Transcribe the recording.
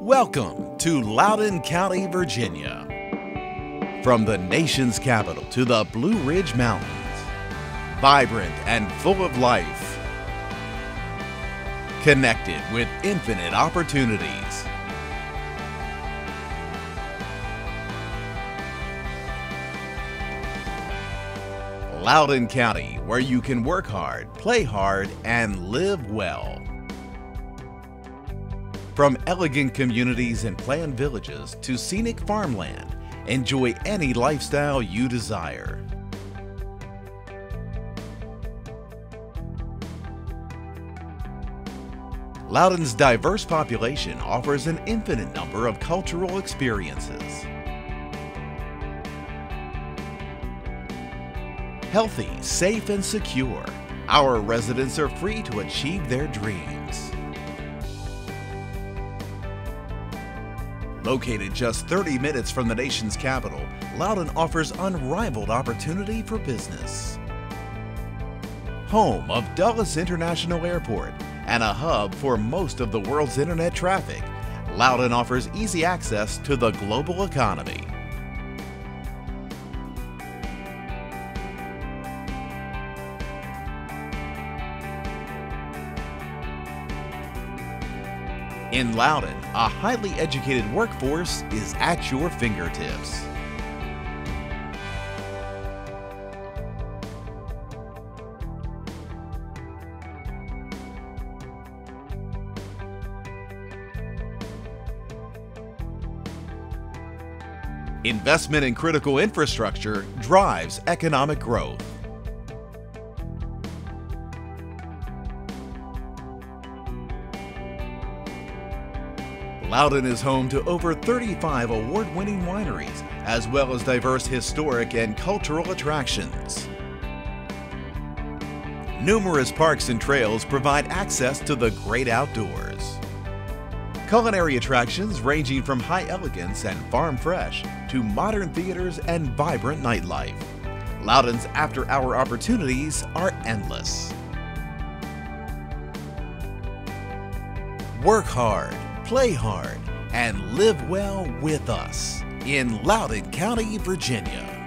Welcome to Loudoun County, Virginia. From the nation's capital to the Blue Ridge Mountains, vibrant and full of life, connected with infinite opportunities. Loudoun County, where you can work hard, play hard, and live well. From elegant communities and planned villages to scenic farmland, enjoy any lifestyle you desire. Loudoun's diverse population offers an infinite number of cultural experiences. Healthy, safe, and secure, our residents are free to achieve their dreams. Located just 30 minutes from the nation's capital, Loudoun offers unrivaled opportunity for business. Home of Dulles International Airport and a hub for most of the world's internet traffic, Loudoun offers easy access to the global economy. In Loudoun, a highly educated workforce is at your fingertips. Investment in critical infrastructure drives economic growth. Loudoun is home to over 35 award winning wineries, as well as diverse historic and cultural attractions. Numerous parks and trails provide access to the great outdoors. Culinary attractions ranging from high elegance and farm fresh to modern theaters and vibrant nightlife. Loudoun's after hour opportunities are endless. Work hard, play hard, and live well with us in Loudoun County, Virginia.